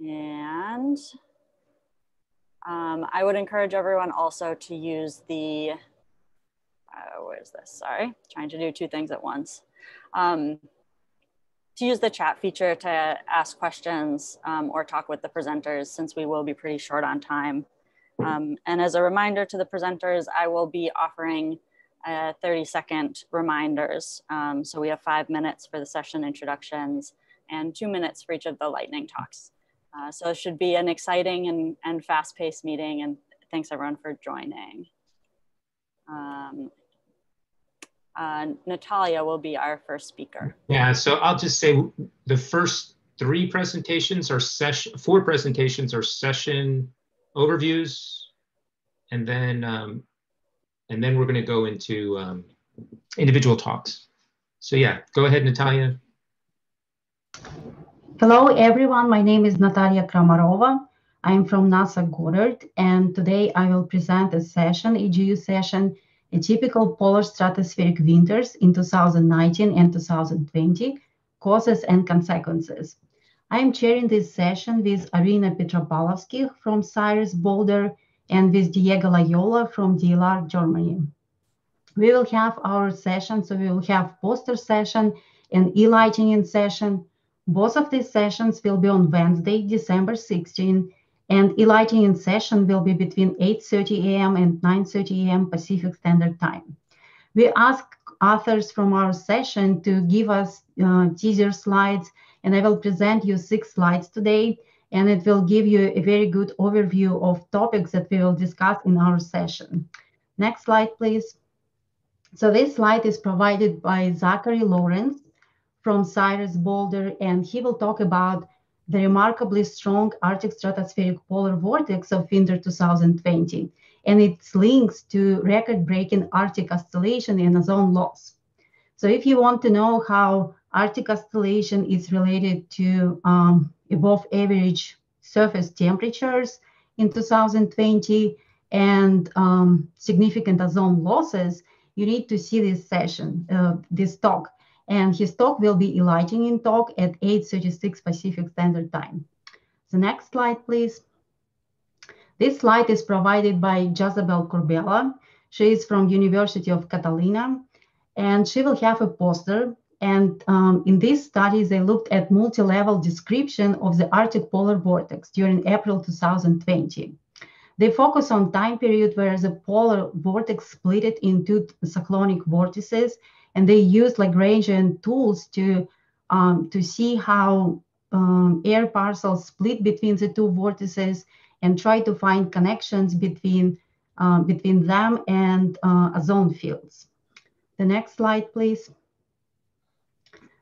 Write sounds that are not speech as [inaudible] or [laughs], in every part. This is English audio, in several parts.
And um, I would encourage everyone also to use the, uh, where's this? Sorry, trying to do two things at once. Um, to use the chat feature to ask questions um, or talk with the presenters since we will be pretty short on time. Um, and as a reminder to the presenters, I will be offering uh, 30 second reminders. Um, so we have five minutes for the session introductions and two minutes for each of the lightning talks. Uh, so it should be an exciting and, and fast paced meeting and thanks everyone for joining. Um, uh, Natalia will be our first speaker. Yeah, so I'll just say the first three presentations are session, four presentations are session overviews, and then um, and then we're going to go into um, individual talks. So yeah, go ahead, Natalia. Hello, everyone. My name is Natalia Kramarova. I'm from NASA Goddard, and today I will present a session, AGU session, atypical polar stratospheric winters in 2019 and 2020, causes and consequences. I am chairing this session with Irina Petropavlovskikh from CIRES Boulder and with Diego Loyola from DLR Germany. We will have our session, so we will have poster session and e-lightning session. Both of these sessions will be on Wednesday, December 16, and e-lightning session will be between 8.30 a.m. and 9.30 a.m. Pacific Standard Time. We ask authors from our session to give us uh, teaser slides, and I will present you six slides today, and it will give you a very good overview of topics that we will discuss in our session. Next slide, please. So this slide is provided by Zachary Lawrence from CIRES Boulder, and he will talk about the remarkably strong Arctic stratospheric polar vortex of winter 2020 and its links to record-breaking Arctic oscillation and ozone loss. So if you want to know how Arctic oscillation is related to um, above average surface temperatures in 2020 and um, significant ozone losses, you need to see this session, uh, this talk and his talk will be e-lightning talk at 8.36 Pacific Standard Time. The next slide, please. This slide is provided by Jezabel Curbelo. She is from University of Catalina, and she will have a poster. And um, in this study, they looked at multi-level description of the Arctic polar vortex during April 2020. They focus on time period where the polar vortex split it into cyclonic vortices and they use Lagrangian tools to um, to see how um, air parcels split between the two vortices and try to find connections between uh, between them and uh, ozone fields. The next slide, please.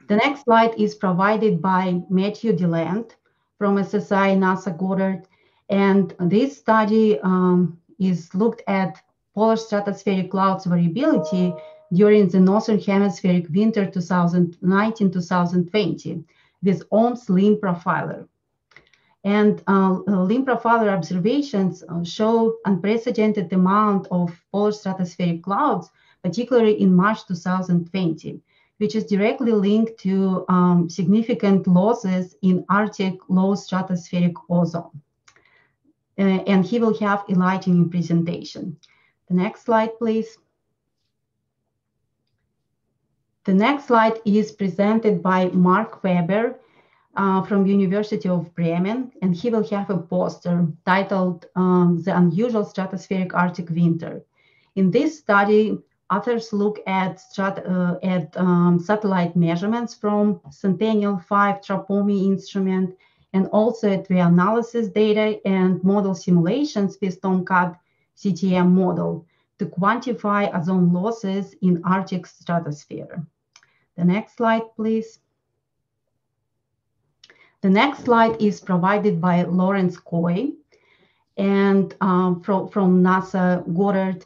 The next slide is provided by Matthew DeLand from SSI NASA Goddard. And this study um, is looked at polar stratospheric clouds variability during the Northern Hemispheric winter 2019-2020 with OMPS Limb Profiler. And uh, Profiler observations uh, show unprecedented amount of polar stratospheric clouds, particularly in March 2020, which is directly linked to um, significant losses in Arctic low stratospheric ozone. Uh, and he will have a lightning presentation. The next slide, please. The next slide is presented by Mark Weber uh, from University of Bremen, and he will have a poster titled um, The Unusual Stratospheric Arctic Winter. In this study, authors look at, uh, at um, satellite measurements from Sentinel-5 TROPOMI instrument and also at the analysis data and model simulations with Tomcat CTM model to quantify ozone losses in Arctic stratosphere. The next slide, please. The next slide is provided by Lawrence Coy and um, from, from NASA Goddard.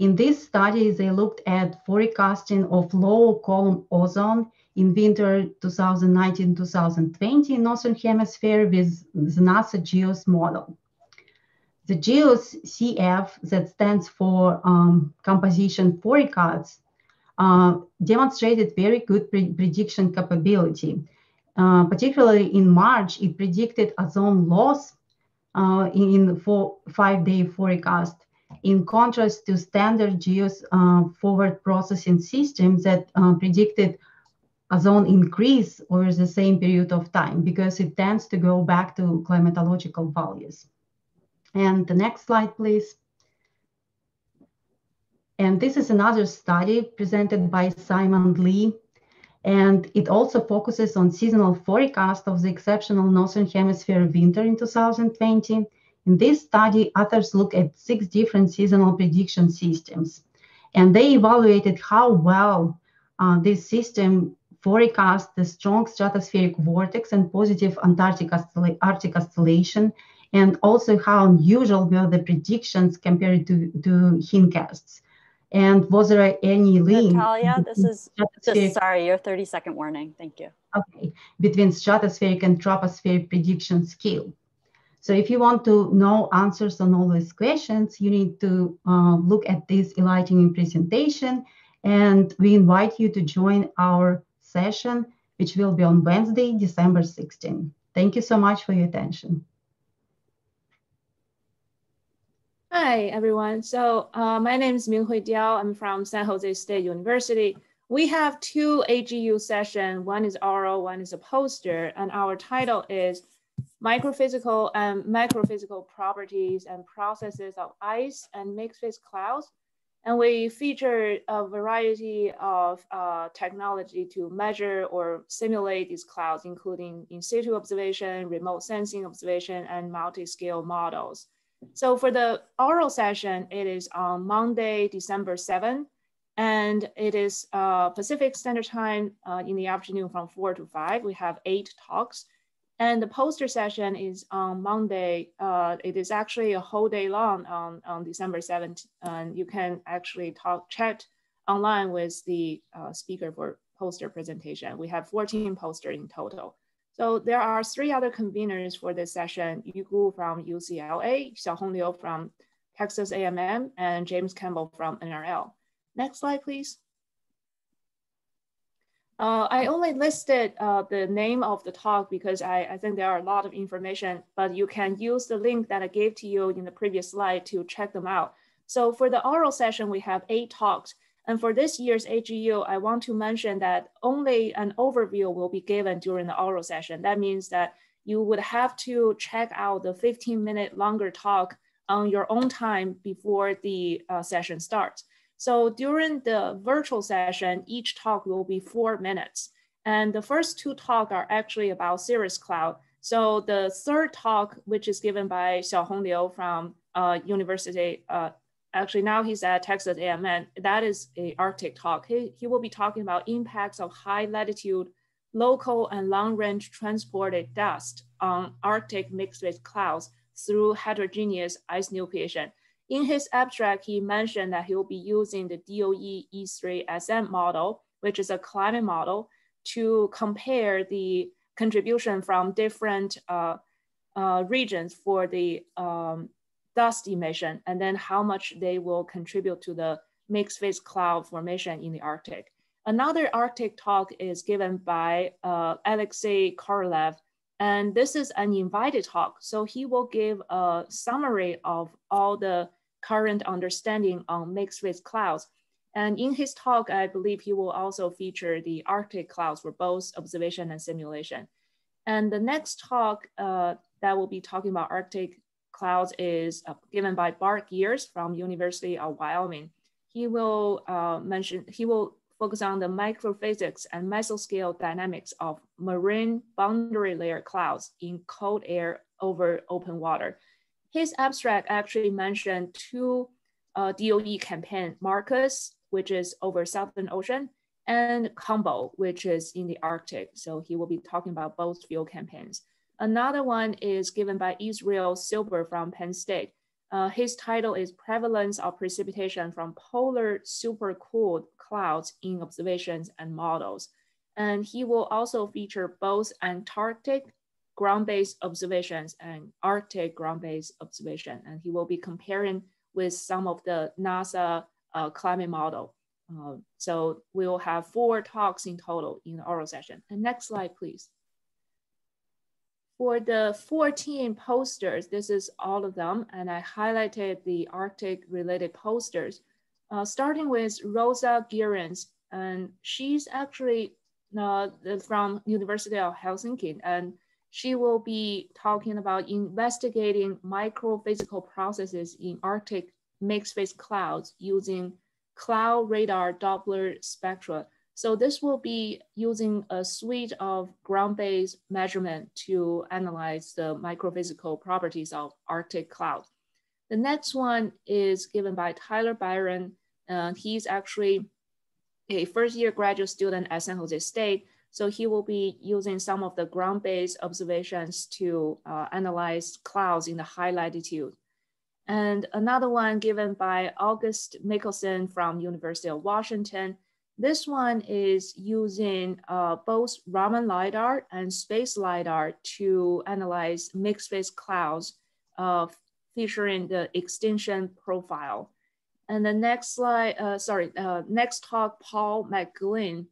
In this study, they looked at forecasting of low column ozone in winter 2019-2020 in Northern Hemisphere with the NASA GEOS model. The GEOS CF that stands for um, composition forecast demonstrated very good pre prediction capability. uh, particularly in March, it predicted ozone loss uh, in four, five-day forecast in contrast to standard GEOS forward processing systems that predicted ozone increase over the same period of time because it tends to go back to climatological values. And the next slide, please. And this is another study presented by Simon Lee. And it also focuses on seasonal forecast of the exceptional Northern Hemisphere winter in 2020. In this study, authors look at six different seasonal prediction systems. And they evaluated how well uh, this system forecast the strong stratospheric vortex and positive Antarctic Arctic oscillation, and also how unusual were the predictions compared to, to hindcasts. And was there any link? Natalia, this is just sorry, your 30 second warning. Thank you. Okay, between stratospheric and tropospheric prediction skill. So if you want to know answers on all these questions, you need to uh, look at this e-lightning presentation. And we invite you to join our session, which will be on Wednesday, December 16. Thank you so much for your attention. Hi, everyone. So uh, my name is Minghui Diao. I'm from San Jose State University. We have two AGU sessions. One is oral, one is a poster, and our title is Microphysical and Macrophysical Properties and Processes of Ice and Mixed Phase Clouds and we feature a variety of uh, technology to measure or simulate these clouds, including in situ observation, remote sensing observation, and multi-scale models. So for the oral session, it is on Monday, December 7, and it is uh, Pacific Standard Time uh, in the afternoon from 4 to 5. We have eight talks. And the poster session is on Monday. Uh, it is actually a whole day long on, on December 7th. And you can actually talk, chat online with the uh, speaker for poster presentation. We have 14 posters in total. So there are three other conveners for this session, Yu Gu from UCLA, Xiaohong Liu from Texas A&M, and James Campbell from NRL. Next slide, please. Uh, I only listed uh, the name of the talk because I, I, think there are a lot of information, but you can use the link that I gave to you in the previous slide to check them out. So for the oral session, we have eight talks. And for this year's AGU, I want to mention that only an overview will be given during the oral session. That means that you would have to check out the 15 minute longer talk on your own time before the uh, session starts. So during the virtual session, each talk will be four minutes. And the first two talk are actually about Cirrus Cloud. So the third talk, which is given by Xiaohong Liu from uh, University, uh, actually now he's at Texas A&M, that is a Arctic talk. He, he will be talking about impacts of high latitude, local and long range transported dust on Arctic mixed with clouds through heterogeneous ice nucleation. In his abstract, he mentioned that he will be using the DOE E3SM model, which is a climate model, to compare the contribution from different uh, uh, regions for the um, dust emission, and then how much they will contribute to the mixed phase cloud formation in the Arctic. Another Arctic talk is given by uh, Alexei Korolev, and this is an invited talk. So he will give a summary of all the current understanding on mixed phase clouds. And in his talk, I believe he will also feature the Arctic clouds for both observation and simulation. And the next talk uh, that will be talking about Arctic clouds is uh, given by Bart Geerts from University of Wyoming. He will uh, mention, he will focus on the microphysics and mesoscale dynamics of marine boundary layer clouds in cold air over open water. His abstract actually mentioned two uh, DOE campaign, Marcus, which is over Southern Ocean, and COMBLE, which is in the Arctic. So he will be talking about both field campaigns. Another one is given by Israel Silber from Penn State. Uh, his title is Prevalence of Precipitation from Polar Supercooled Clouds in Observations and Models. And he will also feature both Antarctic ground-based observations and Arctic ground-based observation. And he will be comparing with some of the NASA uh, climate model. Uh, so we will have four talks in total in the oral session. And next slide, please. For the 14 posters, this is all of them, and I highlighted the Arctic related posters, uh, starting with Rosa Gierens, and she's actually uh, from University of Helsinki, and she will be talking about investigating microphysical processes in Arctic mixed phase clouds using cloud radar Doppler spectra. So this will be using a suite of ground-based measurement to analyze the microphysical properties of Arctic clouds. The next one is given by Tyler Byron. Uh, he's actually a first year graduate student at San Jose State. So he will be using some of the ground-based observations to uh, analyze clouds in the high latitude. And another one given by August Mickelson from University of Washington. This one is using uh, both Raman LiDAR and space LiDAR to analyze mixed phase clouds uh, featuring the extinction profile. And the next slide, uh, sorry, uh, next talk, Paul McGlynn.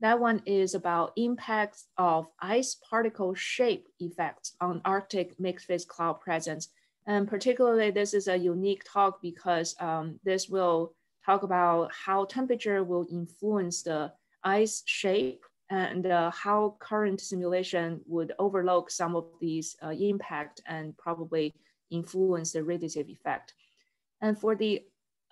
That one is about impacts of ice particle shape effects on Arctic mixed phase cloud presence. And particularly, this is a unique talk because um, this will talk about how temperature will influence the ice shape and uh, how current simulation would overlook some of these uh, impact and probably influence the radiative effect. And for the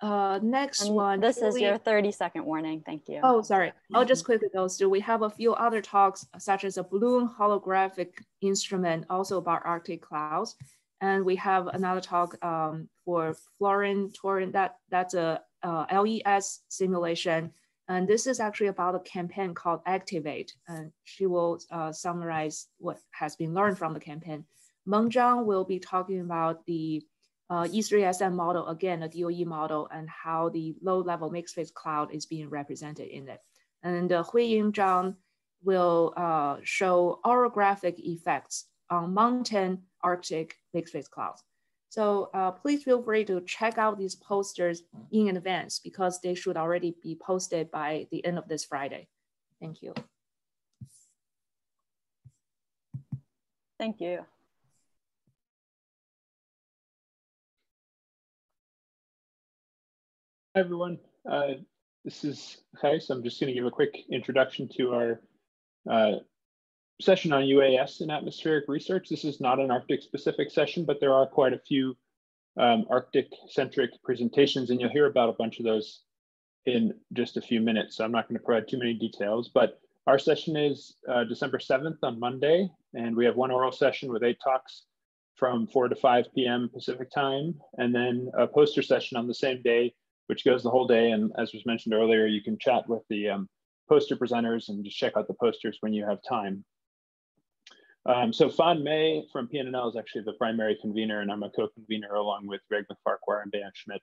uh, next and one. This is we... your 30 second warning. Thank you. Oh, sorry. I'll just quickly go through. We have a few other talks, such as a balloon holographic instrument, also about Arctic clouds. And we have another talk um, for Florian Tornow, that, that's a uh, LES simulation. And this is actually about a campaign called Activate. And she will uh, summarize what has been learned from the campaign. Meng Zhang will be talking about the uh, E3SM model, again, a DOE model, and how the low-level mixed phase cloud is being represented in it. And uh, Huiying Zhang will uh, show orographic effects on mountain Arctic mixed phase clouds. So uh, please feel free to check out these posters in advance because they should already be posted by the end of this Friday. Thank you. Thank you. Hi, everyone. Uh, this is Gijs. I'm just going to give a quick introduction to our uh, session on UAS and atmospheric research. This is not an Arctic specific session, but there are quite a few um, Arctic centric presentations and you'll hear about a bunch of those in just a few minutes. So I'm not going to provide too many details, but our session is uh, December 7th on Monday, and we have one oral session with eight talks from 4 to 5 p.m. Pacific time, and then a poster session on the same day, which goes the whole day. And as was mentioned earlier, you can chat with the um, poster presenters and just check out the posters when you have time. Um, so Fan Mei from PNNL is actually the primary convener and I'm a co-convener along with Regla Farquhar and Dan Schmidt.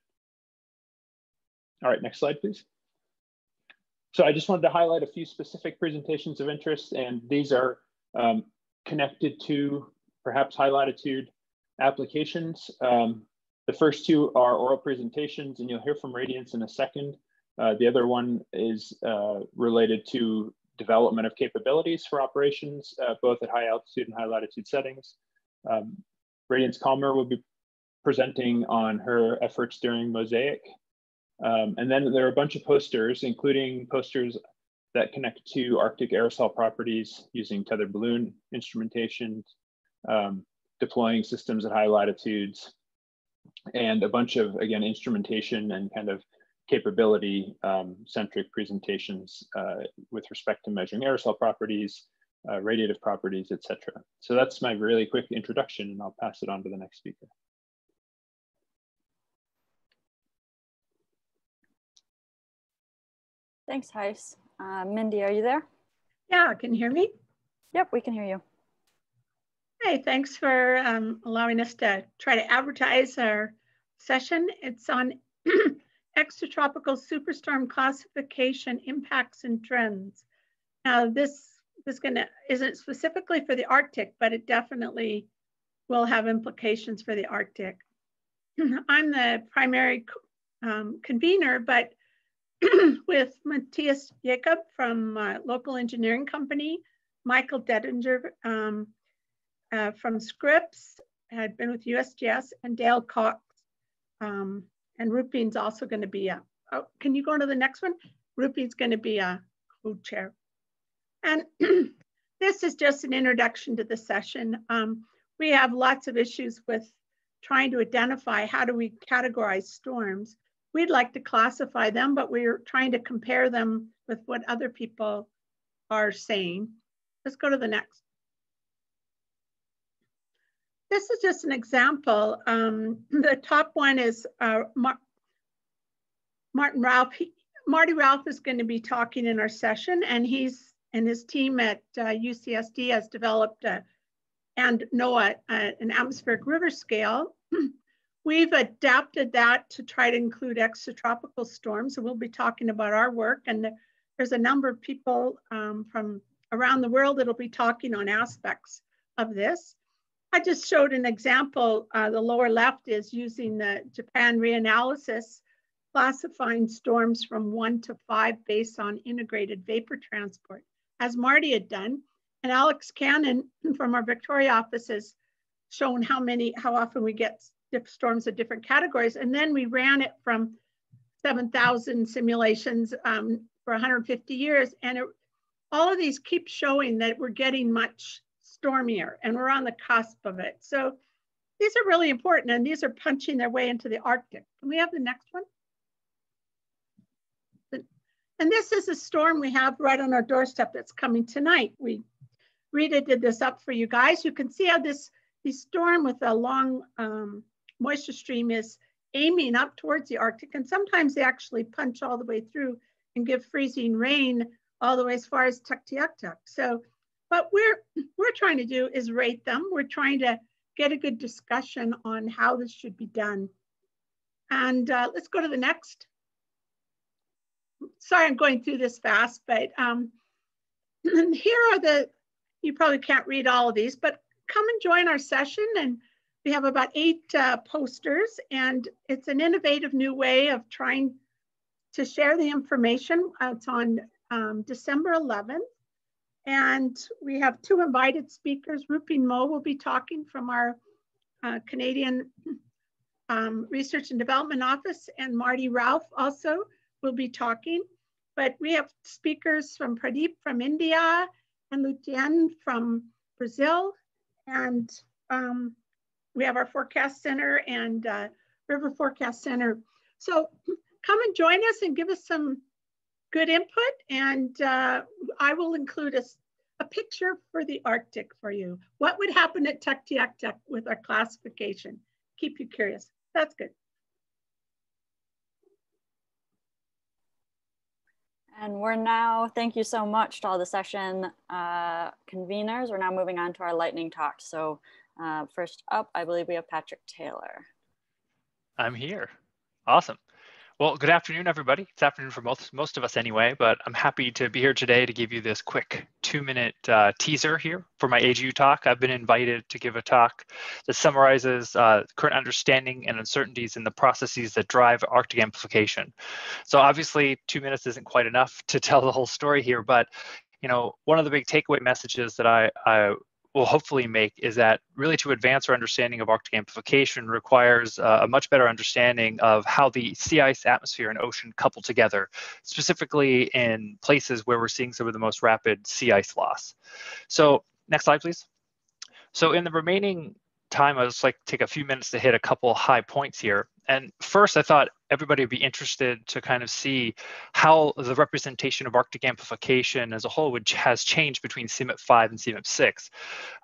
All right, next slide, please. So I just wanted to highlight a few specific presentations of interest and these are um, connected to perhaps high latitude applications. Um, the first two are oral presentations and you'll hear from Radiance in a second. Uh, the other one is uh, related to development of capabilities for operations, uh, both at high altitude and high latitude settings. Um, Radiance Calmer will be presenting on her efforts during Mosaic. Um, and then there are a bunch of posters, including posters that connect to Arctic aerosol properties using tethered balloon instrumentation, um, deploying systems at high latitudes, and a bunch of, again, instrumentation and kind of capability um, centric presentations uh, with respect to measuring aerosol properties, uh, radiative properties, etc. So that's my really quick introduction and I'll pass it on to the next speaker. Thanks, Gijs. Uh, Mindy, are you there? Yeah, can you hear me? Yep, we can hear you. Hey, thanks for um, allowing us to try to advertise our session. It's on [clears throat] extratropical superstorm classification impacts and trends. Now this, is gonna, isn't specifically for the Arctic, but it definitely will have implications for the Arctic. [clears throat] I'm the primary um, convener, but [clears throat] with Matthias Jacob from uh, local engineering company, Michael Dettinger um, uh, from Scripps had been with USGS and Dale Cox. Um, and Ruping's also going to be a, oh, can you go on to the next one? Ruping's going to be a co-chair. And [clears throat] this is just an introduction to the session. Um, we have lots of issues with trying to identify how do we categorize storms. We'd like to classify them, but we're trying to compare them with what other people are saying. Let's go to the next. This is just an example. Um, [clears throat] the top one is uh, Mar Martin Ralph. He, Marty Ralph is going to be talking in our session, and he's and his team at uh, UCSD has developed a, and NOAA uh, an atmospheric river scale. [clears throat] We've adapted that to try to include extratropical storms, and we'll be talking about our work. And there's a number of people um, from around the world that'll be talking on aspects of this. I just showed an example. Uh, the lower left is using the Japan reanalysis, classifying storms from one to five based on integrated vapor transport, as Marty had done. And Alex Cannon [clears throat] from our Victoria office has shown how many, how often we get storms of different categories. And then we ran it from 7,000 simulations um, for 150 years. And it, all of these keep showing that we're getting much stormier and we're on the cusp of it. So these are really important and these are punching their way into the Arctic. Can we have the next one? And this is a storm we have right on our doorstep that's coming tonight. We Rita did this up for you guys. You can see how this, this storm with a long um, moisture stream is aiming up towards the Arctic. And sometimes they actually punch all the way through and give freezing rain all the way as far as Tuktoyaktuk. So what we're, we're trying to do is rate them. We're trying to get a good discussion on how this should be done. And uh, let's go to the next. Sorry, I'm going through this fast, but um, [clears throat] here are the, you probably can't read all of these, but come and join our session. And we have about eight uh, posters and it's an innovative new way of trying to share the information. It's on um, December 11th and we have two invited speakers. Ruping Mo will be talking from our uh, Canadian um, Research and Development Office, and Marty Ralph also will be talking. But we have speakers from Pradeep from India and Lutien from Brazil. And um, we have our forecast center and uh, River Forecast Center. So come and join us and give us some good input and uh, I will include a, a picture for the Arctic for you. What would happen at Tuktoyaktuk with our classification? Keep you curious. That's good. And we're now, thank you so much to all the session uh, conveners. We're now moving on to our lightning talk. So uh, first up, I believe we have Patrick Taylor. I'm here. Awesome. Well, good afternoon, everybody. It's afternoon for most, most of us anyway, but I'm happy to be here today to give you this quick two minute uh, teaser here for my AGU talk. I've been invited to give a talk that summarizes uh, current understanding and uncertainties in the processes that drive Arctic amplification. So obviously two minutes isn't quite enough to [laughs] tell the whole story here, but you know, one of the big takeaway messages that I, I will hopefully make is that really to advance our understanding of Arctic amplification requires uh, a much better understanding of how the sea ice, atmosphere, and ocean couple together, specifically in places where we're seeing some of the most rapid sea ice loss. So next slide, please. So in the remaining time, I'd just like to take a few minutes to hit a couple high points here. And first, I thought everybody would be interested to kind of see how the representation of Arctic amplification as a whole which has changed between CMIP 5 and CMIP 6.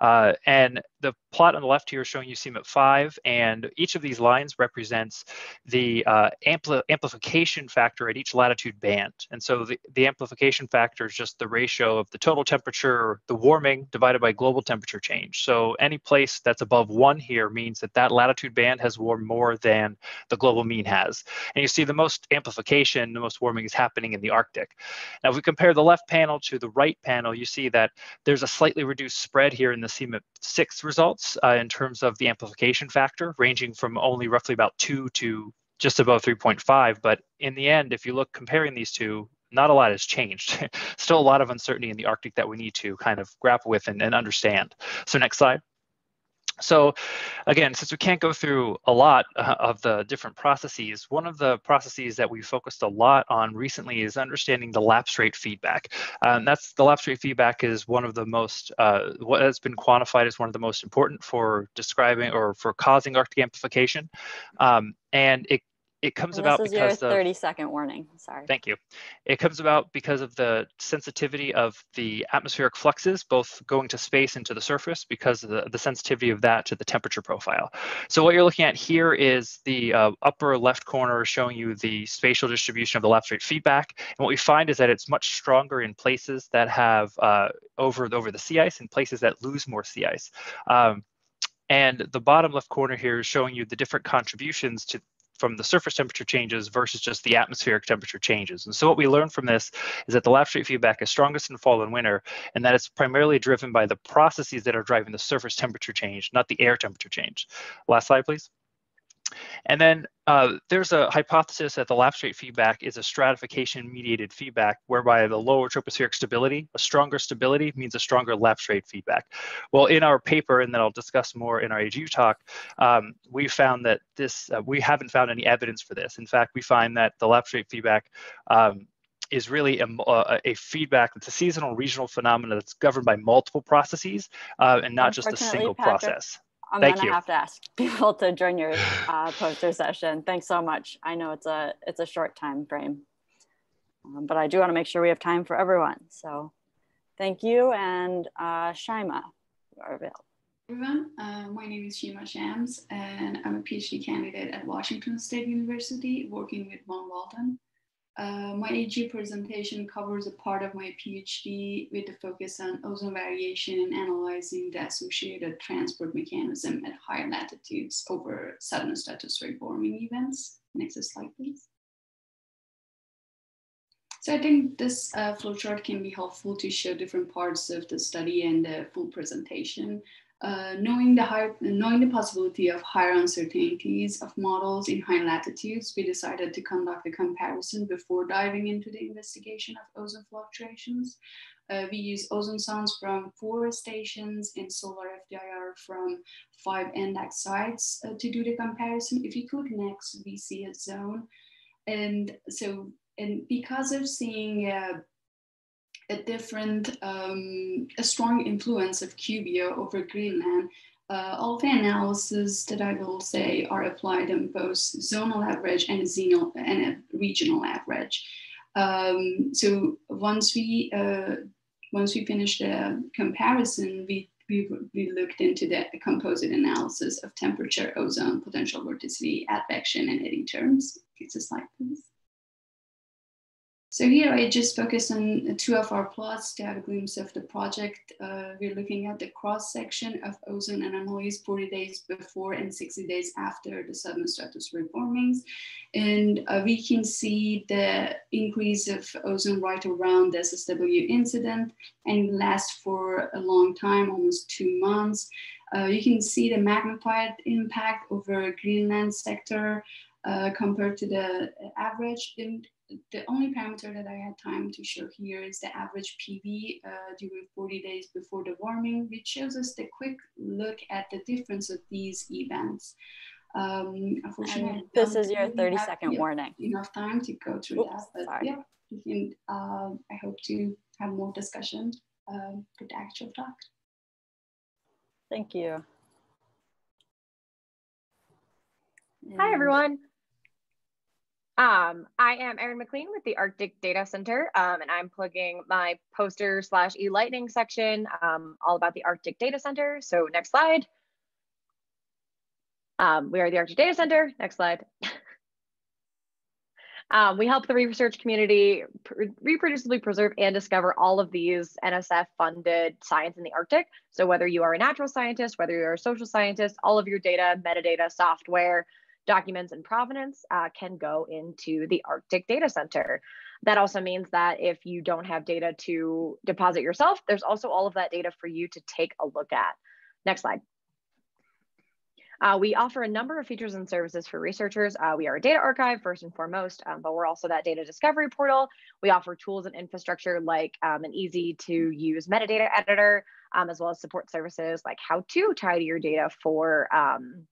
Uh, and the plot on the left here is showing you CMIP 5, and each of these lines represents the uh, ampli amplification factor at each latitude band. And so the, the amplification factor is just the ratio of the total temperature, the warming, divided by global temperature change. So any place that's above 1 here means that that latitude band has warmed more than the global mean has. And you see the most amplification, the most warming is happening in the Arctic. Now, if we compare the left panel to the right panel, you see that there's a slightly reduced spread here in the CMIP 6 results uh, in terms of the amplification factor, ranging from only roughly about 2 to just above 3.5. But in the end, if you look comparing these two, not a lot has changed. [laughs] Still a lot of uncertainty in the Arctic that we need to kind of grapple with and, and understand. So next slide. So again, since we can't go through a lot uh, of the different processes, one of the processes that we focused a lot on recently is understanding the lapse rate feedback. Um, that's the lapse rate feedback is one of the most, uh, what has been quantified as one of the most important for describing or for causing Arctic amplification. Um, and it it comes about this is your because of 30 second warning. Sorry. Thank you. It comes about because of the sensitivity of the atmospheric fluxes, both going to space and to the surface, because of the, the sensitivity of that to the temperature profile. So what you're looking at here is the uh, upper left corner showing you the spatial distribution of the lapse rate feedback. And what we find is that it's much stronger in places that have uh, over, over the sea ice and places that lose more sea ice. Um, and the bottom left corner here is showing you the different contributions to from the surface temperature changes versus just the atmospheric temperature changes. And so what we learned from this is that the lapse rate feedback is strongest in fall and winter, and that it's primarily driven by the processes that are driving the surface temperature change, not the air temperature change. Last slide, please. And then uh, there's a hypothesis that the lapse rate feedback is a stratification mediated feedback whereby the lower tropospheric stability, a stronger stability means a stronger lapse rate feedback. Well, in our paper, and then I'll discuss more in our AGU talk, um, we found that this, uh, we haven't found any evidence for this. In fact, we find that the lapse rate feedback um, is really a, uh, a, feedback. that's a seasonal regional phenomenon that's governed by multiple processes uh, and not just a single Patrick, process. I'm Thank gonna you. have to ask [laughs] people to join your uh, poster session. Thanks so much. I know it's a it's a short time frame, um, but I do want to make sure we have time for everyone. So, thank you, and uh, Shima, you are available. everyone. Uh, my name is Shima Shams, and I'm a PhD candidate at Washington State University working with Von Walden. Uh, my AG presentation covers a part of my PhD with the focus on ozone variation and analyzing the associated transport mechanism at higher latitudes over sudden stratospheric warming events. Next slide, please. So I think this uh, flowchart can be helpful to show different parts of the study and the full presentation. Uh, knowing the high, knowing the possibility of higher uncertainties of models in high latitudes, we decided to conduct a comparison before diving into the investigation of ozone fluctuations. Uh, we use ozonesondes from four stations and solar FTIR from five NDACC sites uh, to do the comparison. If you click next, we see a zone. And so, and because of seeing uh, a different, um, a strong influence of QBO over Greenland. Uh, all the analysis that I will say are applied on both zonal average and a, zonal, and a regional average. Um, so once we uh, once we finished the comparison, we, we, we looked into the composite analysis of temperature, ozone, potential vorticity, advection, and eddy terms. Next slide, please. So here I just focus on two of our plots to have a glimpse of the project. Uh, we're looking at the cross section of ozone anomalies 40 days before and 60 days after the sudden stratospheric warmings. And uh, we can see the increase of ozone right around the SSW incident and lasts for a long time, almost two months. Uh, you can see the magnified impact over Greenland sector uh, compared to the average. And the only parameter that I had time to show here is the average PV uh, during 40 days before the warming, which shows us the quick look at the difference of these events. Um, unfortunately, And this is your 30 second yeah, warning. enough time to go through Oops, that, but sorry. yeah, we can, uh, I hope to have more discussion um, with the actual talk. Thank you. Hi, everyone. Um, I am Erin McLean with the Arctic Data Center, um, and I'm plugging my poster slash e-lightning section um, all about the Arctic Data Center. So next slide. Um, we are the Arctic Data Center. Next slide. [laughs] Um, we help the research community pr- reproducibly preserve and discover all of these NSF funded science in the Arctic. So whether you are a natural scientist, whether you're a social scientist, all of your data, metadata, software, documents, and provenance uh, can go into the Arctic Data Center. That also means that if you don't have data to deposit yourself, there's also all of that data for you to take a look at. Next slide. Uh, we offer a number of features and services for researchers. Uh, we are a data archive first and foremost, um, but we're also that data discovery portal. We offer tools and infrastructure like um, an easy to use metadata editor, um, as well as support services like how to tidy your data for um,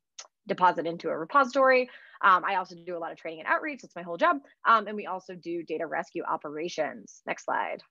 deposit into a repository. Um, I also do a lot of training and outreach. That's my whole job. Um, and we also do data rescue operations. Next slide.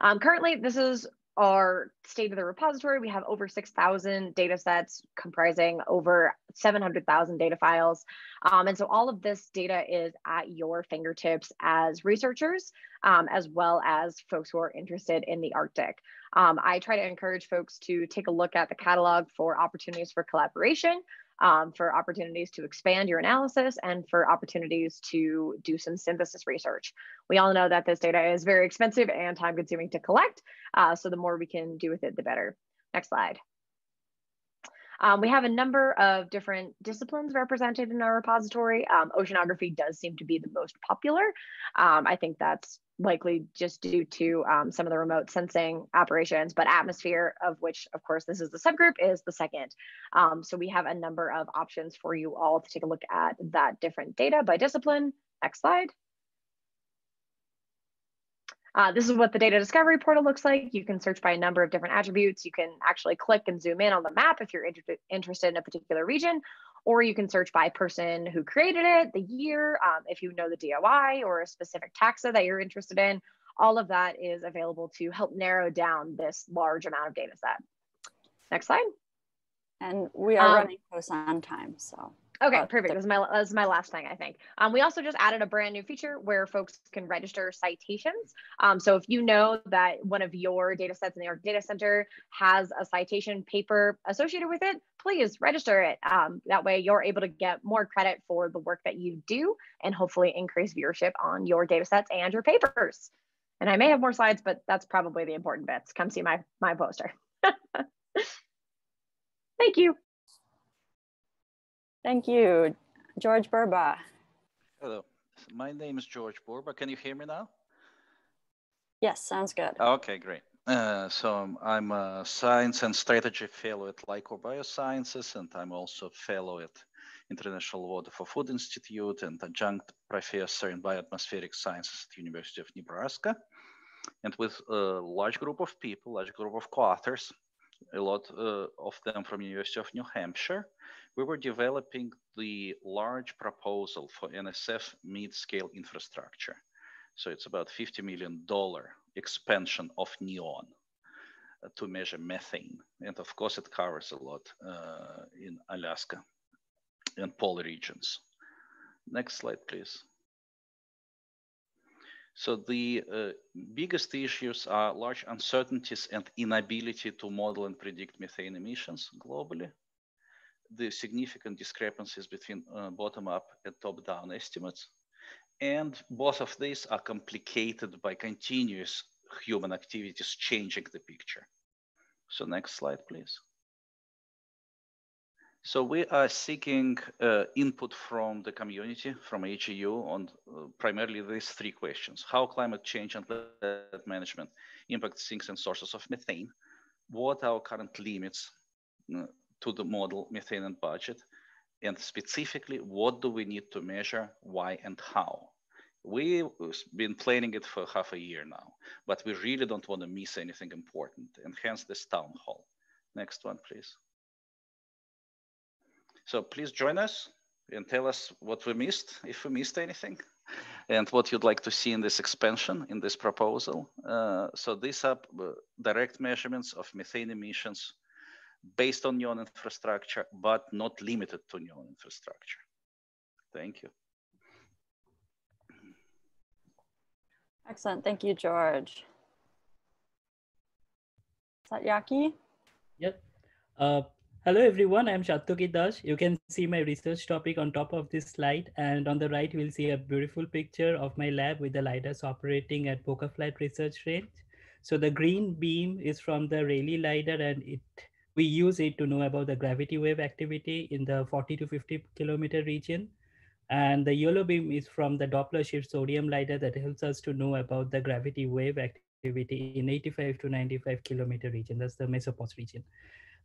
Um, currently, this is our state of the repository. We have over 6,000 data sets comprising over 700,000 data files. Um, and so all of this data is at your fingertips as researchers, um, as well as folks who are interested in the Arctic. Um, I try to encourage folks to take a look at the catalog for opportunities for collaboration um, for opportunities to expand your analysis and for opportunities to do some synthesis research. We all know that this data is very expensive and time consuming to collect. Uh, so the more we can do with it, the better. Next slide. Um, we have a number of different disciplines represented in our repository. Um, oceanography does seem to be the most popular. Um, I think that's likely just due to um, some of the remote sensing operations, but atmosphere, of which, of course, this is the subgroup, is the second. Um, so we have a number of options for you all to take a look at that different data by discipline. Next slide. Uh, this is what the data discovery portal looks like. You can search by a number of different attributes. You can actually click and zoom in on the map if you're inter interested in a particular region, or you can search by person who created it, the year, um, if you know the DOI or a specific taxa that you're interested in. All of that is available to help narrow down this large amount of data set. Next slide. And we are um, running close on time, so. Okay, uh, perfect. This is my this is my last thing, I think. Um, we also just added a brand new feature where folks can register citations. Um, so if you know that one of your data sets in the Arc Data Center has a citation paper associated with it, please register it. Um, that way you're able to get more credit for the work that you do and hopefully increase viewership on your data sets and your papers. And I may have more slides, but that's probably the important bits. Come see my, my poster. [laughs] Thank you. Thank you. George Burba. Hello, my name is George Burba. Can you hear me now? Yes, sounds good. Okay, great. Uh, so I'm a science and strategy fellow at LI-COR Biosciences, and I'm also fellow at International Water for Food Institute and adjunct professor in bioatmospheric sciences at University of Nebraska. And with a large group of people, large group of co-authors, a lot uh, of them from University of New Hampshire, we were developing the large proposal for NSF mid-scale infrastructure. So it's about $50 million expansion of NEON uh, to measure methane. And of course, it covers a lot uh, in Alaska and polar regions. Next slide, please. So the uh, biggest issues are large uncertainties and inability to model and predict methane emissions globally the significant discrepancies between uh, bottom-up and top-down estimates. And both of these are complicated by continuous human activities changing the picture. So next slide, please. So we are seeking uh, input from the community, from HEU on uh, primarily these three questions. How climate change and land management impact sinks and sources of methane? What are our current limits uh, to the model methane and budget? And specifically, what do we need to measure, why, and how? We've been planning it for half a year now, but we really don't want to miss anything important, and hence this town hall. Next one, please. So please join us and tell us what we missed, if we missed anything, and what you'd like to see in this expansion, in this proposal. Uh, so these are uh, direct measurements of methane emissions based on NEON infrastructure, but not limited to NEON infrastructure. Thank you. Excellent. Thank you, George. Satyaki? Yep. Uh, hello, everyone. I'm Satyaki Das. You can see my research topic on top of this slide. And on the right, you will see a beautiful picture of my lab with the LiDARs operating at Poker Flat Research Range. So the green beam is from the Rayleigh LiDAR and it we use it to know about the gravity wave activity in the 40 to 50 kilometer region. And the yellow beam is from the Doppler shift sodium LiDAR that helps us to know about the gravity wave activity in 85 to 95 kilometer region. That's the mesopause region.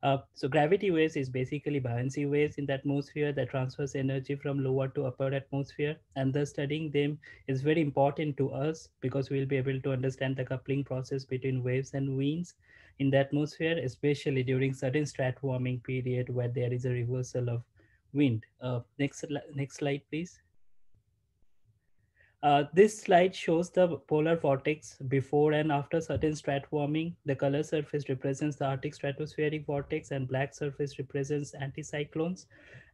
Uh, so gravity waves is basically buoyancy waves in the atmosphere that transfers energy from lower to upper atmosphere. And thus studying them is very important to us because we'll be able to understand the coupling process between waves and winds in the atmosphere, especially during sudden strat warming period where there is a reversal of wind. Uh, next, next slide, please. Uh, this slide shows the polar vortex before and after sudden strat warming. The color surface represents the Arctic stratospheric vortex and black surface represents anticyclones.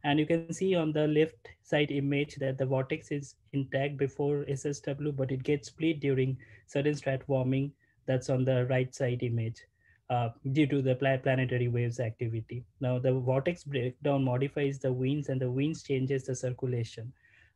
And you can see on the left side image that the vortex is intact before SSW, but it gets split during sudden strat warming. That's on the right side image. Uh, due to the planetary waves activity. Now the vortex breakdown modifies the winds and the winds changes the circulation.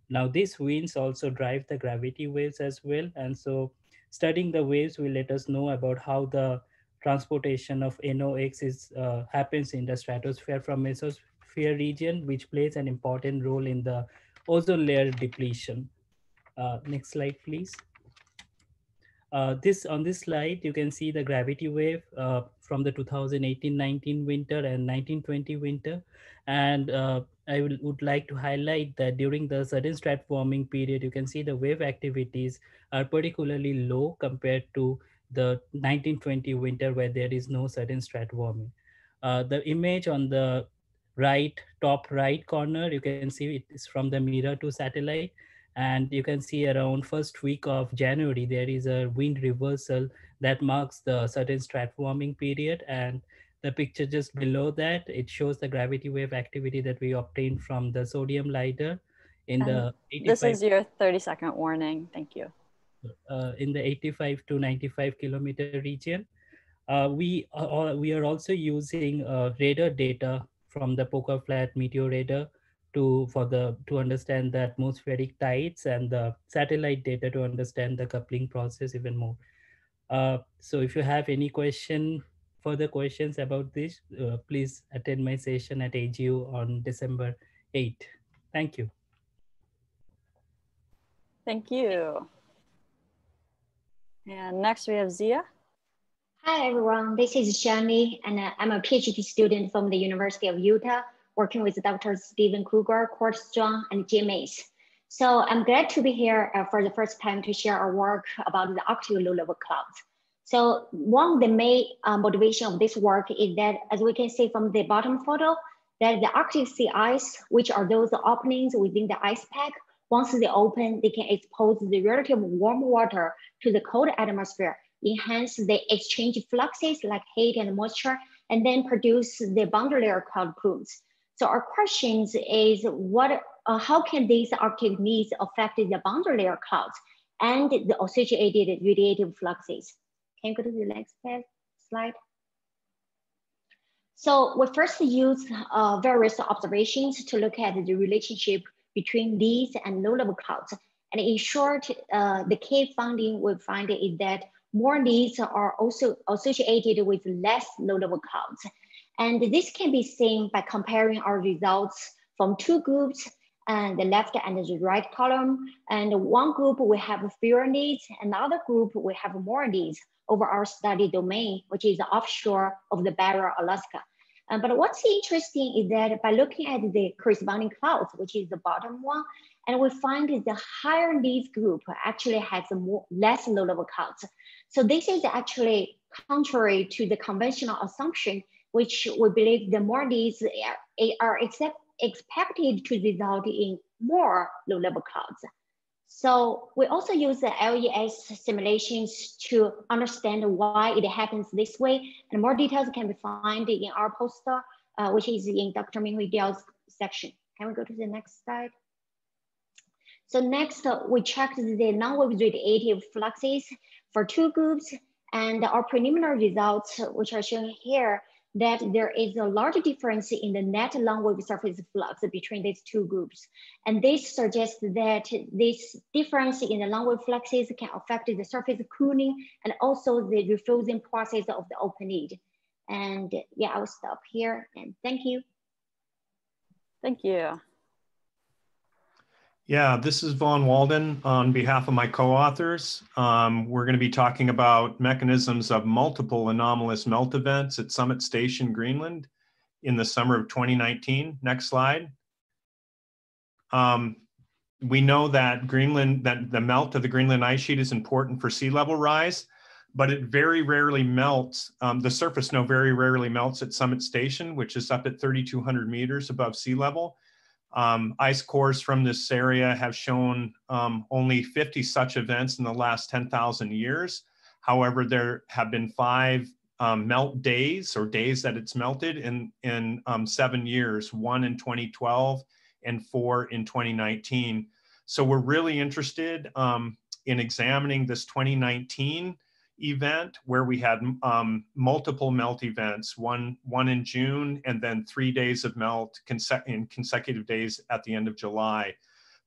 Now these winds also drive the gravity waves as well. And so studying the waves will let us know about how the transportation of NOx is, uh, happens in the stratosphere from mesosphere region, which plays an important role in the ozone layer depletion. Uh, next slide, please. Uh, this on this slide, you can see the gravity wave uh, from the 2018-19 winter and 1920 winter. And uh, I will, would like to highlight that during the sudden strat warming period, you can see the wave activities are particularly low compared to the 1920 winter where there is no sudden strat warming. Uh, the image on the right, top right corner, you can see it is from the MERRA-2 satellite. And you can see around first week of January, there is a wind reversal that marks the sudden strat warming period. And the picture just below that, it shows the gravity wave activity that we obtained from the sodium LIDAR in and the This is your 30 second warning. Thank you. Uh, in the 85 to 95 kilometer region. Uh, we, are, we are also using uh, radar data from the Poker Flat Meteor Radar to for the to understand the atmospheric tides and the satellite data to understand the coupling process even more. Uh, so if you have any question, further questions about this, uh, please attend my session at AGU on December 8. Thank you. Thank you. And next we have Xia. Hi everyone, this is Xia Li and uh, I'm a PhD student from the University of Utah working with Dr. Steven Krueger, Court Strong, and Jim Mace. So I'm glad to be here uh, for the first time to share our work about the low-level clouds. So one of the main uh, motivation of this work is that, as we can see from the bottom photo, that the Arctic sea ice, which are those openings within the ice pack, once they open, they can expose the relative warm water to the cold atmosphere, enhance the exchange fluxes like heat and moisture, and then produce the boundary layer cloud plumes. So our questions is what, uh, how can these Arctic leads affect the boundary layer clouds and the associated radiative fluxes? Can you go to the next slide? So we first use uh, various observations to look at the relationship between these and low-level clouds. And in short, uh, the key finding we find is that more leads are also associated with less low-level clouds. And this can be seen by comparing our results from two groups, and the left and the right column. And one group we have fewer leads, another group we have more leads over our study domain, which is offshore of the Barrow, Alaska. Uh, but what's interesting is that by looking at the corresponding clouds, which is the bottom one, and we find that the higher leads group actually has more, less low-level clouds. So this is actually contrary to the conventional assumption which we believe the more these are accept, expected to result in more low-level clouds. So we also use the LES simulations to understand why it happens this way. And more details can be found in our poster, uh, which is in Dr. Minghui Diao's section. Can we go to the next slide? So next, uh, we checked the long wave radiative fluxes for two groups and our preliminary results, which are shown here, that there is a large difference in the net long wave surface flux between these two groups. And this suggests that this difference in the long wave fluxes can affect the surface cooling and also the refreezing process of the open lead. And yeah, I'll stop here and thank you. Thank you. Yeah, this is Von Walden on behalf of my co-authors. Um, we're going to be talking about mechanisms of multiple anomalous melt events at Summit Station, Greenland. in the summer of 2019. Next slide. Um, we know that Greenland, that the melt of the Greenland ice sheet is important for sea level rise, but it very rarely melts. Um, the surface snow very rarely melts at Summit Station, which is up at 3,200 meters above sea level. Um, ice cores from this area have shown um, only 50 such events in the last 10,000 years. However, there have been five um, melt days or days that it's melted in, in um, seven years, one in 2012 and four in 2019. So we're really interested um, in examining this 2019 event where we had um, multiple melt events, one, one in June and then three days of melt conse in consecutive days at the end of July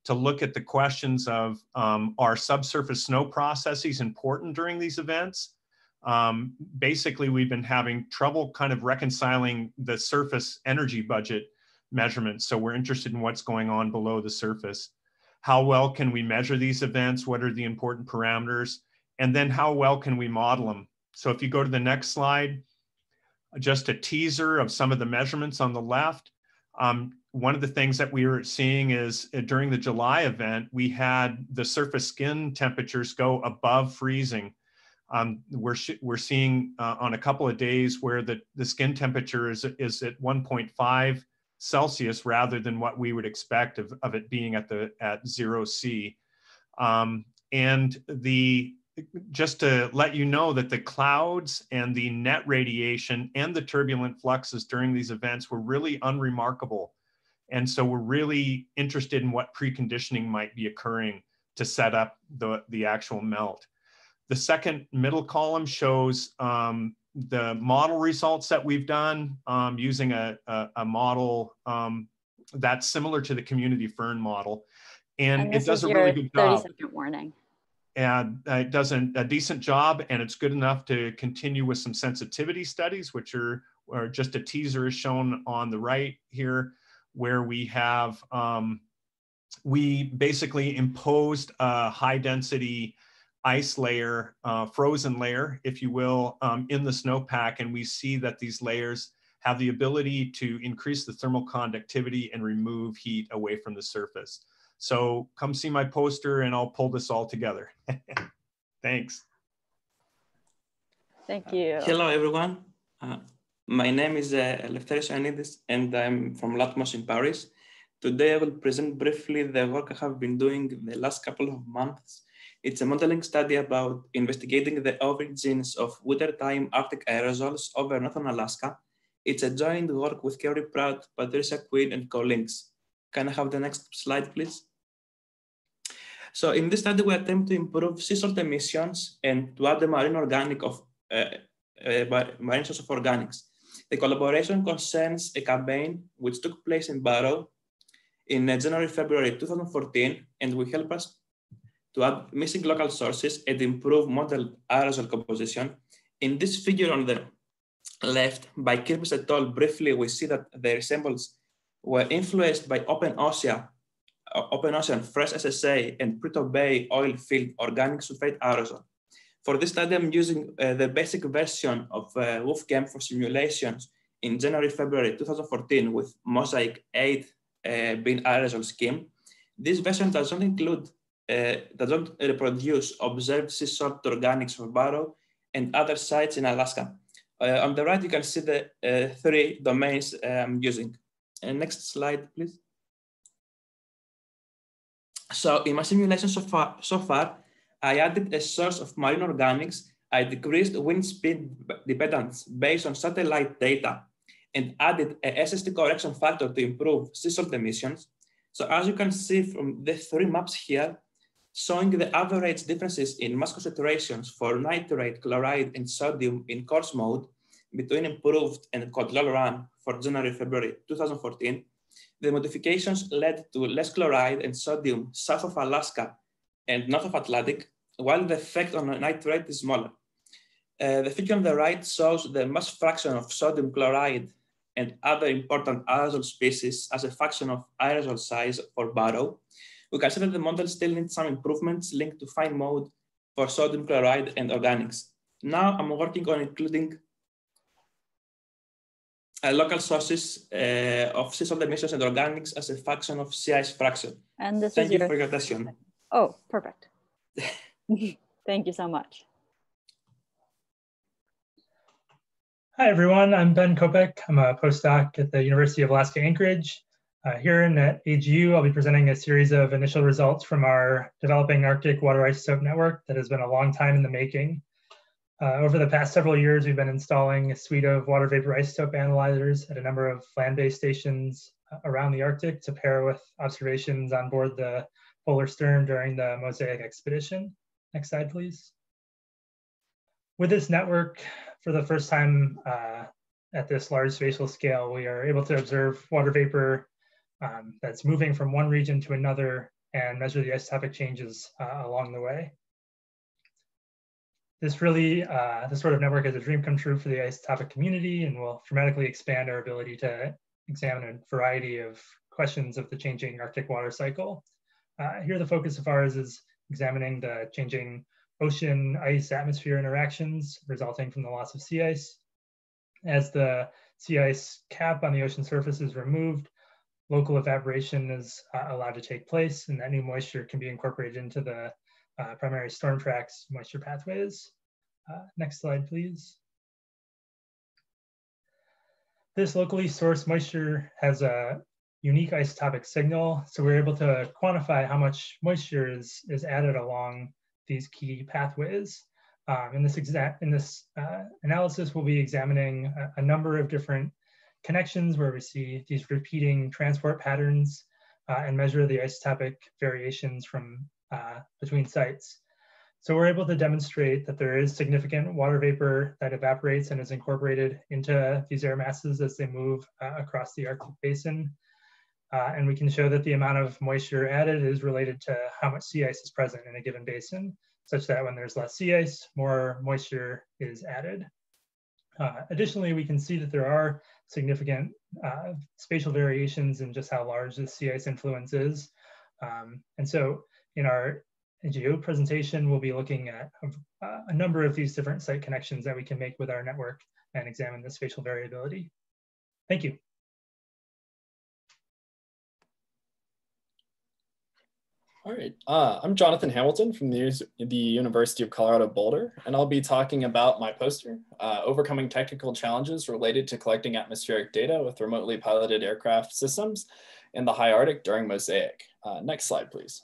to look at the questions of um, are subsurface snow processes important during these events? Um, basically, we've been having trouble kind of reconciling the surface energy budget measurements. So we're interested in what's going on below the surface. How well can we measure these events? What are the important parameters? And then how well can we model them? So if you go to the next slide, just a teaser of some of the measurements on the left. Um, one of the things that we were seeing is uh, during the July event, we had the surface skin temperatures go above freezing. Um, we're, we're seeing uh, on a couple of days where the, the skin temperature is, is at 1.5 Celsius rather than what we would expect of, of it being at, the, at zero C. Um, and the just to let you know that the clouds and the net radiation and the turbulent fluxes during these events were really unremarkable. And so we're really interested in what preconditioning might be occurring to set up the, the actual melt. The second middle column shows um, the model results that we've done um, using a, a, a model um, that's similar to the community firn model. And, and it does a really good job. 30 second warning and it does a, a, decent job and it's good enough to continue with some sensitivity studies which are, are just a teaser is shown on the right here where we have um, we basically imposed a high density ice layer uh, frozen layer if you will um, in the snowpack and we see that these layers have the ability to increase the thermal conductivity and remove heat away from the surface so come see my poster and I'll pull this all together. [laughs] Thanks. Thank you. Uh, hello, everyone. Uh, my name is uh, Eleftherios Ioannidis and I'm from LATMOS in Paris. Today I will present briefly the work I have been doing the last couple of months. It's a modeling study about investigating the origins of wintertime Arctic aerosols over northern Alaska. It's a joint work with Kerry Pratt, Patricia Quinn, and colleagues. Can I have the next slide, please? So in this study, we attempt to improve sea salt emissions and to add the marine organic of uh, uh, marine source of organics. The collaboration concerns a campaign which took place in Barrow in uh, January, February 2014, and will help us to add missing local sources and improve model aerosol composition. In this figure on the left by Kirpes et al., briefly, we see that the resembles were influenced by Open Ocean, uh, Open Ocean Fresh SSA and Prudhoe Bay oil field organic sulfate aerosol. For this study, I'm using uh, the basic version of uh, for simulations in January, February 2014 with Mosaic 8 uh, bin aerosol scheme. This version does not include, uh, does not reproduce observed sea salt organics for Barrow and other sites in Alaska. Uh, on the right, you can see the uh, three domains I'm using. And next slide, please. So in my simulation so far, so far, I added a source of marine organics. I decreased wind speed dependence based on satellite data and added a SST correction factor to improve sea salt emissions. So as you can see from the three maps here, showing the average differences in mass concentrations for nitrate, chloride, and sodium in coarse mode between improved and control run for January, February 2014, the modifications led to less chloride and sodium south of Alaska and north of Atlantic, while the effect on nitrate is smaller. Uh, the figure on the right shows the mass fraction of sodium chloride and other important aerosol species as a fraction of aerosol size for Barrow. We that the model still needs some improvements linked to fine mode for sodium chloride and organics. Now I'm working on including uh, local sources uh, of sea salt emissions and organics as a function of sea ice fraction. And this Thank is you your... for your attention. Oh, perfect. [laughs] Thank you so much. Hi, everyone. I'm Ben Kopec. I'm a postdoc at the University of Alaska Anchorage. Uh, here in at AGU, I'll be presenting a series of initial results from our Developing Arctic Water Isotope Network that has been a long time in the making. Uh, over the past several years, we've been installing a suite of water vapor isotope analyzers at a number of land-based stations uh, around the Arctic to pair with observations on board the Polarstern during the Mosaic expedition. Next slide, please. With this network, for the first time uh, at this large spatial scale, we are able to observe water vapor um, that's moving from one region to another and measure the isotopic changes uh, along the way. This really, uh, this sort of network is a dream come true for the isotopic community and will dramatically expand our ability to examine a variety of questions of the changing Arctic water cycle. Uh, here, the focus of ours is examining the changing ocean ice atmosphere interactions resulting from the loss of sea ice. As the sea ice cap on the ocean surface is removed, local evaporation is uh, allowed to take place, and that new moisture can be incorporated into the uh, primary storm tracks moisture pathways. Uh, next slide, please. This locally sourced moisture has a unique isotopic signal, so we're able to quantify how much moisture is, is added along these key pathways. Um, in this, in this uh, analysis, we'll be examining a, a, number of different connections where we see these repeating transport patterns uh, and measure the isotopic variations from uh, between sites. So we're able to demonstrate that there is significant water vapor that evaporates and is incorporated into these air masses as they move uh, across the Arctic basin. Uh, and we can show that the amount of moisture added is related to how much sea ice is present in a given basin, such that when there's less sea ice, more moisture is added. Uh, additionally, we can see that there are significant uh, spatial variations in just how large the sea ice influence is. Um, and so in our AGU presentation, we'll be looking at a, a, number of these different site connections that we can make with our network and examine the spatial variability. Thank you. All right, uh, I'm Jonathan Hamilton from the, the University of Colorado Boulder, and I'll be talking about my poster, uh, Overcoming Technical Challenges Related to Collecting Atmospheric Data with Remotely Piloted Aircraft Systems in the High Arctic during Mosaic. Uh, next slide, please.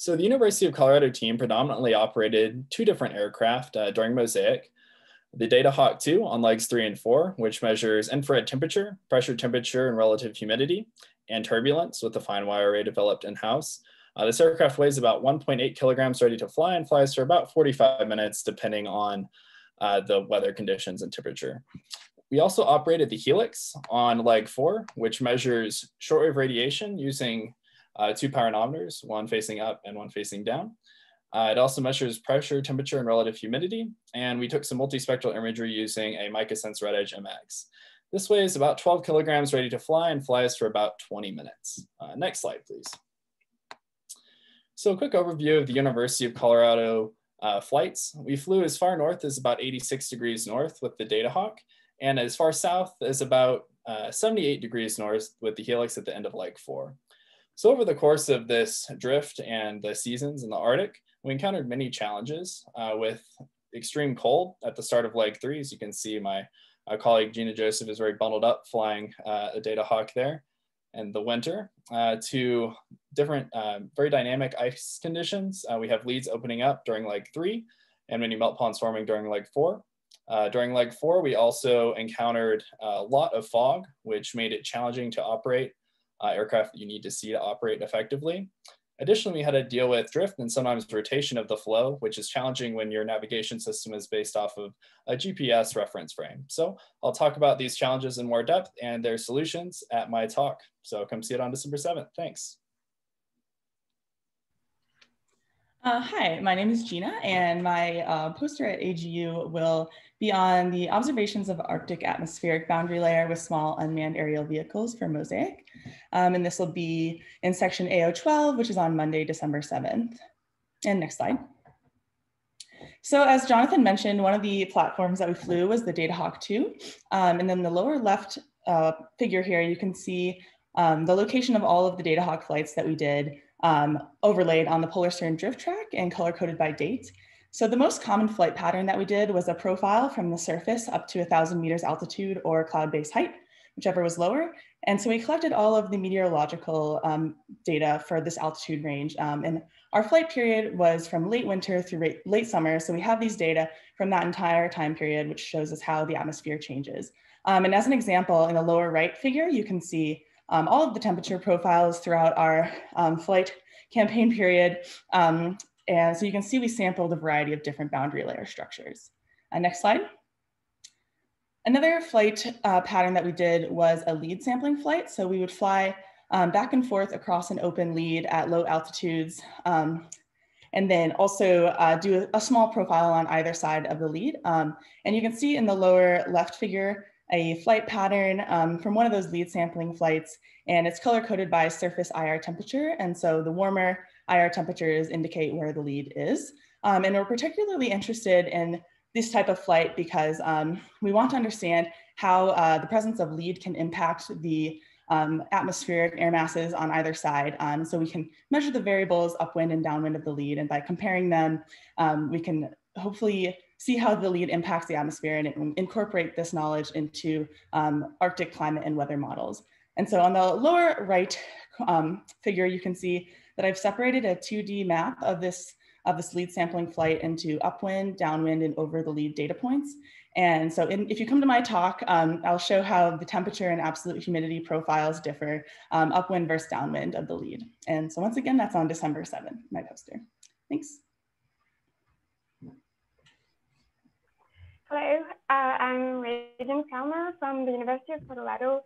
So the University of Colorado team predominantly operated two different aircraft uh, during Mosaic. The Data Hawk 2 on legs three and four, which measures infrared temperature, pressure temperature, and relative humidity, and turbulence with the fine wire array developed in-house. Uh, this aircraft weighs about 1.8 kilograms ready to fly and flies for about 45 minutes depending on uh, the weather conditions and temperature. We also operated the Helix on leg four, which measures shortwave radiation using uh, two pyranometers, one facing up and one facing down. Uh, it also measures pressure, temperature, and relative humidity. And we took some multispectral imagery using a MicaSense Red Edge MX. This weighs about 12 kilograms ready to fly and flies for about 20 minutes. Uh, next slide, please. So a quick overview of the University of Colorado uh, flights. We flew as far north as about 86 degrees north with the Data Hawk, and as far south as about uh, 78 degrees north with the Helix at the end of leg four. So over the course of this drift and the seasons in the Arctic, we encountered many challenges uh, with extreme cold at the start of leg three. As you can see, my our colleague Gina Jozef is very bundled up flying uh, a Data Hawk there and the winter uh, to different uh, very dynamic ice conditions. Uh, we have leads opening up during leg three and many melt ponds forming during leg four. Uh, during leg four, we also encountered a lot of fog, which made it challenging to operate uh, aircraft that you need to see to operate effectively. Additionally, we had to deal with drift and sometimes rotation of the floe, which is challenging when your navigation system is based off of a GPS reference frame. So I'll talk about these challenges in more depth and their solutions at my talk. So come see it on December 7th. Thanks. Uh, hi, my name is Gina, and my uh, poster at AGU will be on the observations of Arctic atmospheric boundary layer with small unmanned aerial vehicles for Mosaic. Um, and this will be in section AO12, which is on Monday, December 7th. And next slide. So as Jonathan mentioned, one of the platforms that we flew was the Datahawk 2. Um, and then the lower left uh, figure here, you can see um, the location of all of the Datahawk flights that we did um, overlaid on the Polarstern drift track and color coded by date. So the most common flight pattern that we did was a profile from the surface up to 1,000 meters altitude or cloud-based height, whichever was lower. And so we collected all of the meteorological um, data for this altitude range. Um, and our flight period was from late winter through late summer. So we have these data from that entire time period, which shows us how the atmosphere changes. Um, and as an example, in the lower right figure, you can see um, all of the temperature profiles throughout our um, flight campaign period. Um, and so you can see we sampled a variety of different boundary layer structures. Uh, next slide. Another flight uh, pattern that we did was a lead sampling flight. So we would fly um, back and forth across an open lead at low altitudes, um, and then also uh, do a, small profile on either side of the lead. Um, and you can see in the lower left figure, a flight pattern um, from one of those lead sampling flights, and it's color coded by surface IR temperature. And so the warmer IR temperatures indicate where the lead is. Um, and we're particularly interested in this type of flight because um, we want to understand how uh, the presence of lead can impact the um, atmospheric air masses on either side. Um, so we can measure the variables upwind and downwind of the lead. And by comparing them, um, we can hopefully see how the lead impacts the atmosphere and incorporate this knowledge into um, Arctic climate and weather models. And so on the lower right um, figure, you can see that I've separated a 2D map of this of this lead sampling flight into upwind, downwind, and over the lead data points. And so in, if you come to my talk, um, I'll show how the temperature and absolute humidity profiles differ um, upwind versus downwind of the lead. And so once again, that's on December 7th, my poster. Thanks. Hello, uh, I'm Radiance Calmer from the University of Colorado,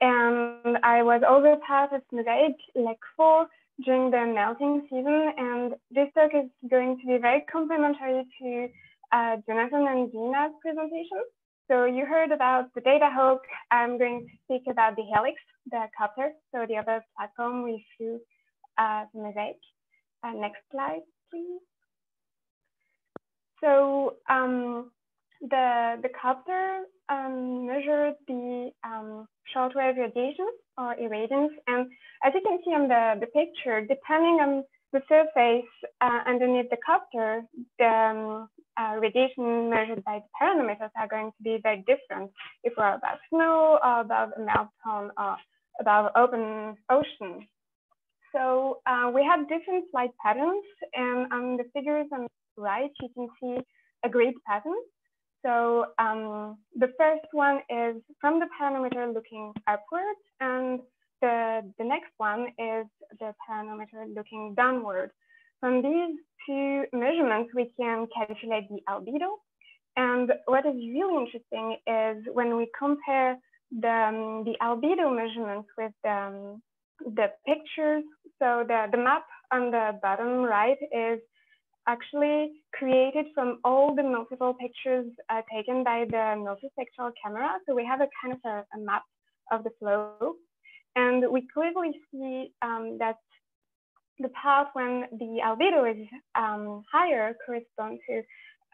and I was also part of Mosaic Lake 4 during the melting season. And this talk is going to be very complementary to uh, Jonathan and Gina's presentation. So you heard about the data Datahawk. I'm going to speak about the Helix, the copter, so the other platform we flew uh, Mosaic. Uh, next slide, please. So um, the, the copter um, measured the um, shortwave radiation or irradiance. And as you can see on the, the picture, depending on the surface uh, underneath the copter, the um, uh, radiation measured by the pyranometers are going to be very different if we're above snow or above a melt pond or above open ocean. So uh, we have different flight patterns and on the figures on the right, you can see a grid pattern. So um, the first one is from the pyranometer looking upward, and the, the next one is the pyranometer looking downward. From these two measurements, we can calculate the albedo. And what is really interesting is when we compare the, um, the albedo measurements with the, um, the pictures. So the, the map on the bottom right is actually created from all the multiple pictures uh, taken by the multispectral camera. So we have a kind of a, a map of the floe. And we clearly see um, that the part when the albedo is um, higher corresponds to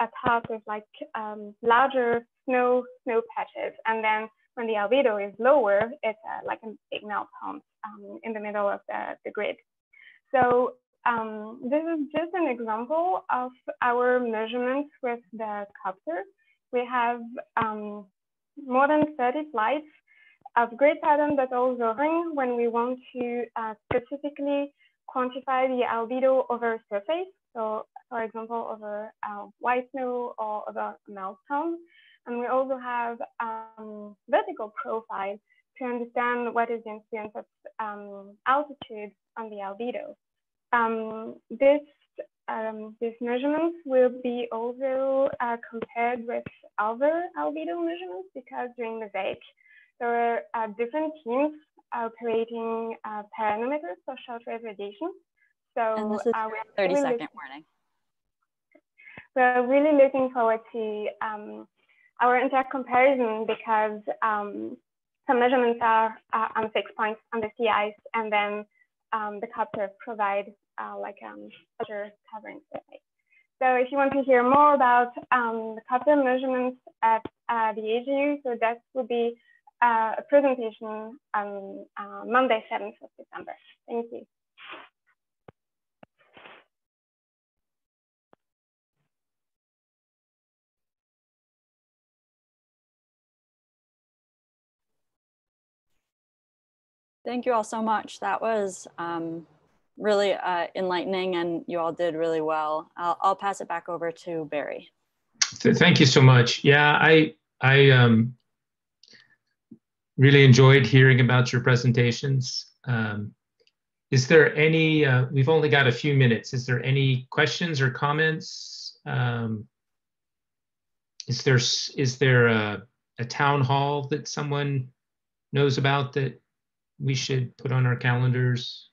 a part with like um, larger snow snow patches. And then when the albedo is lower, it's uh, like a big melt um, in the middle of the, the grid. So um, this is just an example of our measurements with the copter. We have um, more than 30 flights of grid pattern but also when we want to uh, specifically quantify the albedo over surface. So for example, over white snow or over melt pond. And we also have um, vertical profile to understand what is the influence of um, altitude on the albedo. Um, this, um, these measurements will be also uh, compared with other albedo measurements because during the Mosaic, there are uh, different teams operating uh, pyranometers for shortwave radiation. So and this is uh, 30 really second warning. We're really looking forward to um, our entire comparison because um, some measurements are on fixed points on the sea ice and then um, the copter provide uh, like um, pressure covering surface. So if you want to hear more about um, the Kepler measurements at uh, the AGU, so that will be uh, a presentation on uh, Monday, 7th of December. Thank you. Thank you all so much. That was um, really uh, enlightening and you all did really well. I'll, I'll pass it back over to Barry. Thank you so much. Yeah, I, I um, really enjoyed hearing about your presentations. Um, is there any, uh, we've only got a few minutes. Is there any questions or comments? Um, is there, is there a, a town hall that someone knows about that we should put on our calendars?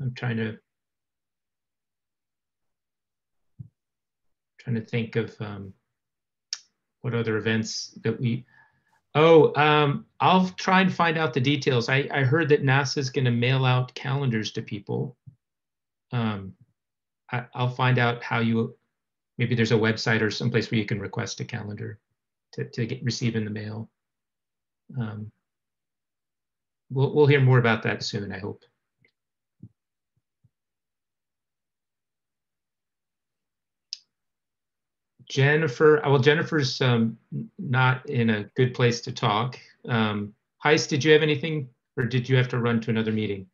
I'm trying to trying to think of um, what other events that we. Oh, um, I'll try and find out the details. I, I heard that NASA is going to mail out calendars to people. Um, I, I'll find out how you. Maybe there's a website or someplace where you can request a calendar to, to get receive in the mail. Um, we'll, we'll hear more about that soon, I hope. Jennifer, uh, well, Jennifer's um, not in a good place to talk. Um, Heist, did you have anything or did you have to run to another meeting?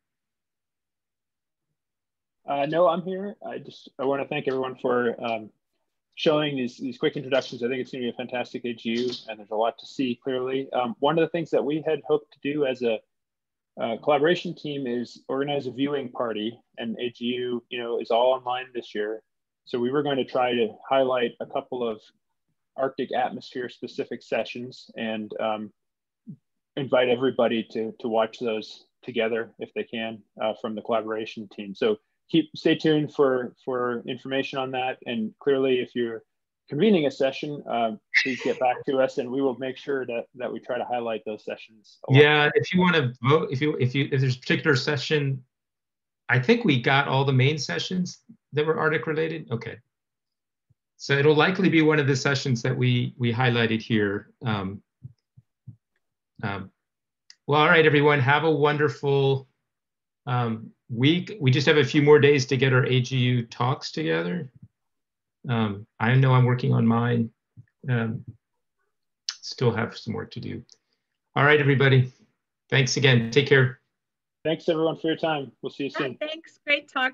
Uh, no, I'm here. I just I want to thank everyone for um, showing these, these quick introductions. I think it's going to be a fantastic AGU and there's a lot to see clearly. Um, one of the things that we had hoped to do as a uh, collaboration team is organize a viewing party and AGU, you know, is all online this year. So we were going to try to highlight a couple of Arctic atmosphere specific sessions and um, invite everybody to, to watch those together if they can uh, from the collaboration team. So keep stay tuned for, for information on that. And clearly if you're convening a session, uh, please get back to us and we will make sure that, that we try to highlight those sessions. Yeah, if you want to vote, if you if you if there's a particular session, I think we got all the main sessions that were Arctic related. Okay. So it'll likely be one of the sessions that we we highlighted here. Um, um, well, all right, everyone, have a wonderful um, week. We just have a few more days to get our AGU talks together. Um, I know I'm working on mine. Um, still have some work to do. All right, everybody. Thanks again. Take care. Thanks everyone for your time. We'll see you soon. thanks. Great talk.